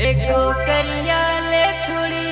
एगो कल्याण छुड़ी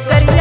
per